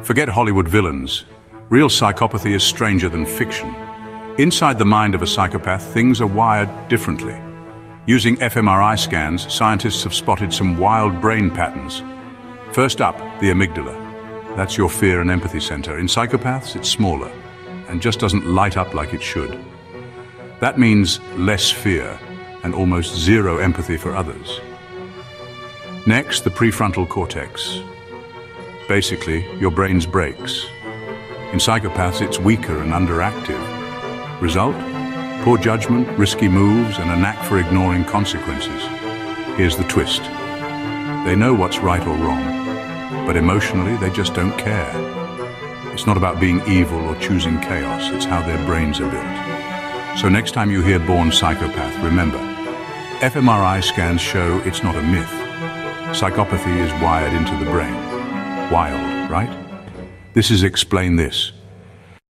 Forget Hollywood villains. Real psychopathy is stranger than fiction. Inside the mind of a psychopath, things are wired differently. Using fMRI scans, scientists have spotted some wild brain patterns. First up, the amygdala. That's your fear and empathy center. In psychopaths, it's smaller and just doesn't light up like it should. That means less fear and almost zero empathy for others. Next, the prefrontal cortex. Basically, your brain's brakes. In psychopaths, it's weaker and underactive. Result? Poor judgment, risky moves, and a knack for ignoring consequences. Here's the twist. They know what's right or wrong, but emotionally they just don't care. It's not about being evil or choosing chaos, it's how their brains are built. So next time you hear born psychopath, remember, fMRI scans show it's not a myth. Psychopathy is wired into the brain. Wild, right? This is Explain This,